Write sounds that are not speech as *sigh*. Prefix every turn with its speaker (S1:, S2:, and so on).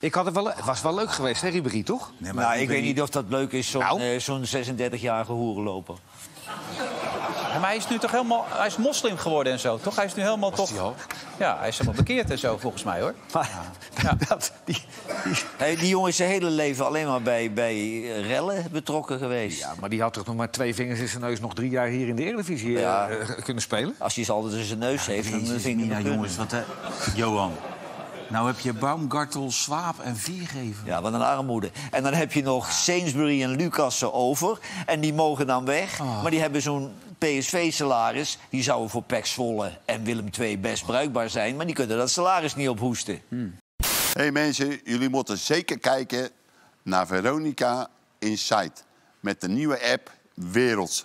S1: Ik had het, wel, het was wel leuk geweest, hè, Ribéry, toch?
S2: Nee, maar
S3: Nou, ik weet niet of dat leuk is, zo'n
S1: Nou.
S3: eh, zo'n 36-jarige hoerenloper.
S4: Ja, maar hij is nu toch helemaal... Hij is moslim geworden en zo, toch? Hij is nu helemaal toch...
S1: hij al?
S4: Ja, hij is helemaal bekeerd en zo, volgens mij, hoor.
S3: Maar *laughs* dat, die, die, hey, die jongen is zijn hele leven alleen maar bij, bij eh, rellen betrokken geweest.
S1: Ja, maar die had toch nog maar twee vingers in zijn neus... nog drie jaar hier in de Eredivisie eh,
S3: Ja.
S1: eh, kunnen spelen?
S3: Als hij ze altijd in zijn neus heeft, dan vind ik
S2: Mina,
S3: het nog
S2: jongens, wat, eh, Johan. Nou heb je Baumgartel, Swaap en Viergever.
S3: Ja, wat een armoede. En dan heb je nog Sainsbury en Lucassen over. En die mogen dan weg. Maar die hebben zo'n PSV-salaris. Die zouden voor Pek Zwolle en Willem II best bruikbaar zijn. Maar die kunnen dat salaris niet ophoesten.
S5: hey mensen, jullie moeten zeker kijken naar Veronica Insight. Met de nieuwe app Werelds.